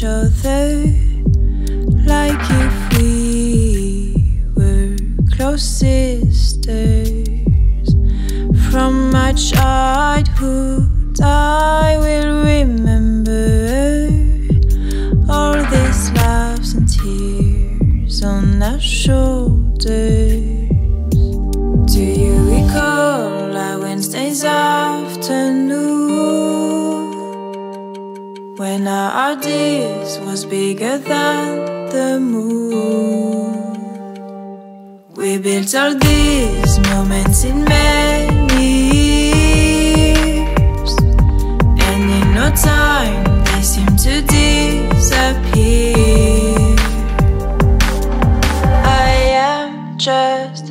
each other like if we were close sisters from my childhood. I will remember all these laughs and tears on our shoulders. When our ideas was bigger than the moon? We built all these moments in many years, and in no time they seem to disappear. I am just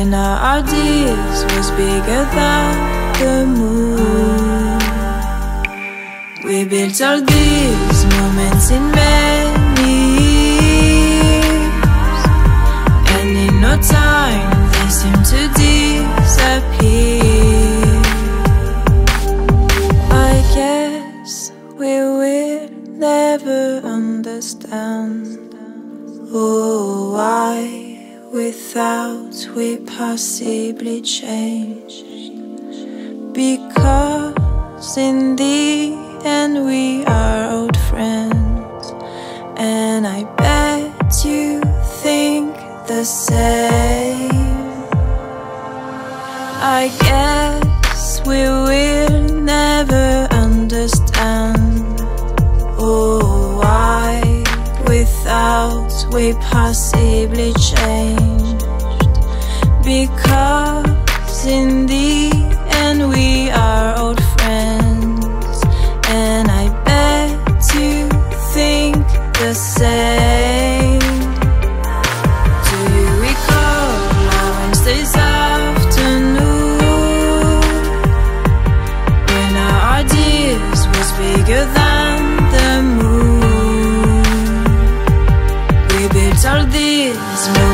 when our ideas was bigger than the moon? We built all these moments in many years, and in no time they seem to disappear. I guess we will never understand. Oh, without we possibly changed? Because in the end we are old friends, and I bet you think the same. I guess we will we possibly changed? We